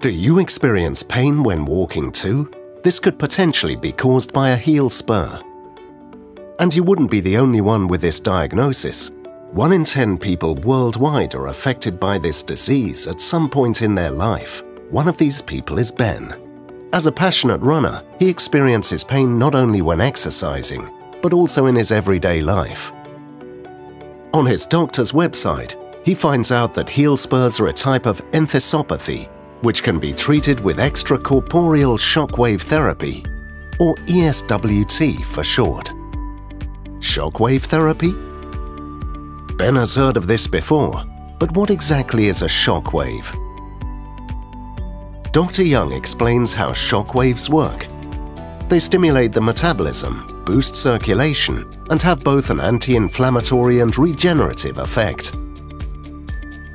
Do you experience pain when walking too? This could potentially be caused by a heel spur. And you wouldn't be the only one with this diagnosis. One in 10 people worldwide are affected by this disease at some point in their life. One of these people is Ben. As a passionate runner, he experiences pain not only when exercising, but also in his everyday life. On his doctor's website, he finds out that heel spurs are a type of enthesopathy, which can be treated with extracorporeal shockwave therapy, or ESWT for short. Shockwave therapy? Ben has heard of this before, but what exactly is a shockwave? Dr. Young explains how shockwaves work. They stimulate the metabolism, boost circulation, and have both an anti-inflammatory and regenerative effect.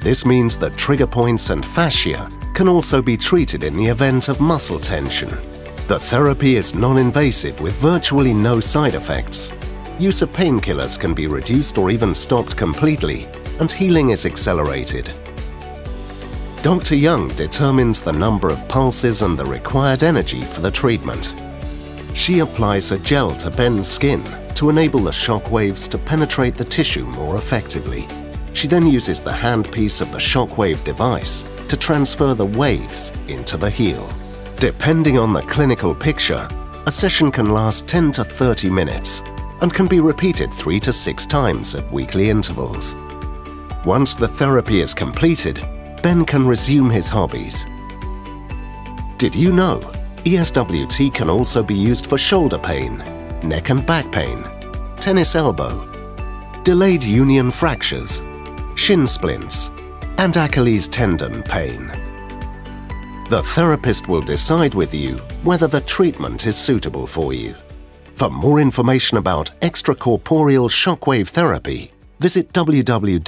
This means that trigger points and fascia can also be treated in the event of muscle tension. The therapy is non-invasive with virtually no side effects. Use of painkillers can be reduced or even stopped completely, and healing is accelerated. Dr. Young determines the number of pulses and the required energy for the treatment. She applies a gel to Ben's skin to enable the shock waves to penetrate the tissue more effectively. She then uses the handpiece of the shockwave device to transfer the waves into the heel. Depending on the clinical picture, a session can last 10 to 30 minutes and can be repeated 3 to 6 times at weekly intervals. Once the therapy is completed, Ben can resume his hobbies. Did you know ESWT can also be used for shoulder pain, neck and back pain, tennis elbow, delayed union fractures, shin splints, and Achilles tendon pain. The therapist will decide with you whether the treatment is suitable for you. For more information about extracorporeal shockwave therapy, visit www.eswt.info.